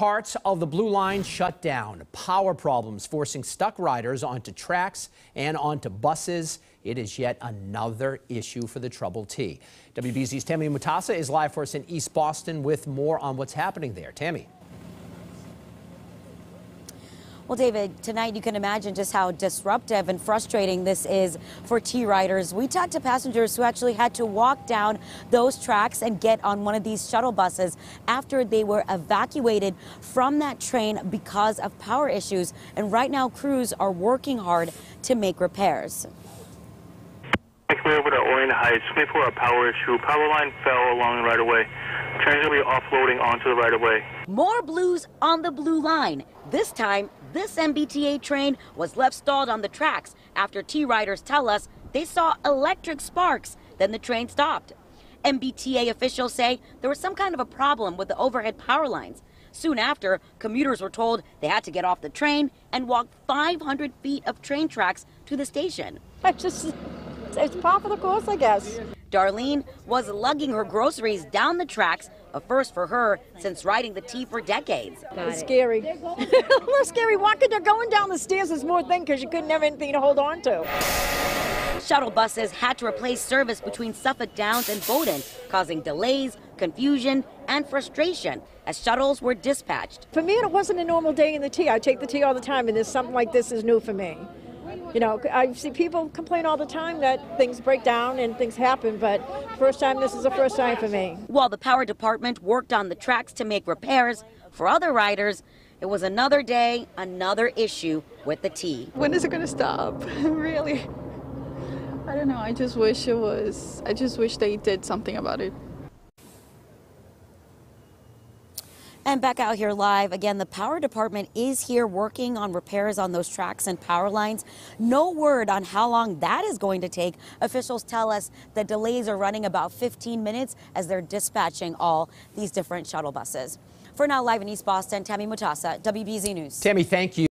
parts of the Blue Line shut down. Power problems forcing stuck riders onto tracks and onto buses. It is yet another issue for the Troubled T. WBZ's Tammy Mutasa is live for us in East Boston with more on what's happening there. Tammy. Well, David, tonight you can imagine just how disruptive and frustrating this is for T riders. We talked to passengers who actually had to walk down those tracks and get on one of these shuttle buses after they were evacuated from that train because of power issues. And right now, crews are working hard to make repairs. Over to Orient Heights, wait for a power issue. Power line fell along the right of way. Trains will be offloading onto the right of way. More blues on the blue line. This time, this MBTA train was left stalled on the tracks after T riders tell us they saw electric sparks. Then the train stopped. MBTA officials say there was some kind of a problem with the overhead power lines. Soon after, commuters were told they had to get off the train and walk 500 feet of train tracks to the station. I just, it's par for the course, I guess. Darlene was lugging her groceries down the tracks, a first for her since riding the T for decades. It's scary. a little scary walking there, going down the stairs is more thing because you couldn't have anything to hold on to. Shuttle buses had to replace service between Suffolk Downs and Bowdoin, causing delays, confusion, and frustration as shuttles were dispatched. For me, it wasn't a normal day in the T. I take the T all the time, and this something like this is new for me. You know, I see people complain all the time that things break down and things happen, but first time, this is the first time for me. While the power department worked on the tracks to make repairs for other riders, it was another day, another issue with the T. When is it going to stop? really? I don't know. I just wish it was, I just wish they did something about it. And back out here live, again, the power department is here working on repairs on those tracks and power lines. No word on how long that is going to take. Officials tell us that delays are running about 15 minutes as they're dispatching all these different shuttle buses. For now, live in East Boston, Tammy Mutasa, WBZ News. Tammy, thank you.